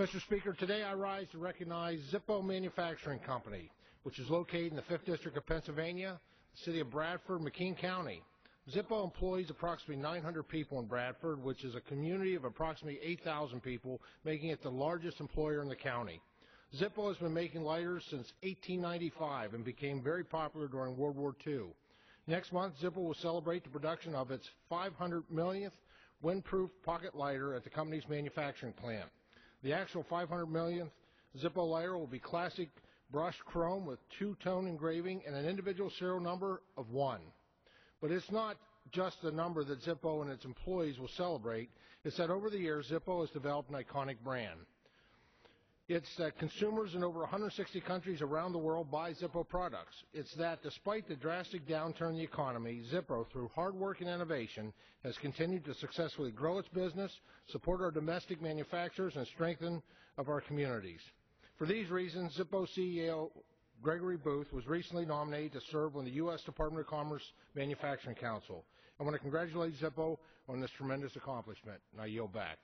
Mr. Speaker, today I rise to recognize Zippo Manufacturing Company, which is located in the 5th District of Pennsylvania, the city of Bradford, McKean County. Zippo employs approximately 900 people in Bradford, which is a community of approximately 8,000 people, making it the largest employer in the county. Zippo has been making lighters since 1895 and became very popular during World War II. Next month, Zippo will celebrate the production of its 500 millionth windproof pocket lighter at the company's manufacturing plant. The actual 500 millionth Zippo lighter will be classic brushed chrome with two-tone engraving and an individual serial number of one. But it's not just the number that Zippo and its employees will celebrate. It's that over the years, Zippo has developed an iconic brand. It's that consumers in over 160 countries around the world buy Zippo products. It's that despite the drastic downturn in the economy, Zippo, through hard work and innovation, has continued to successfully grow its business, support our domestic manufacturers, and strengthen of our communities. For these reasons, Zippo CEO Gregory Booth was recently nominated to serve on the U.S. Department of Commerce Manufacturing Council. I want to congratulate Zippo on this tremendous accomplishment, and I yield back.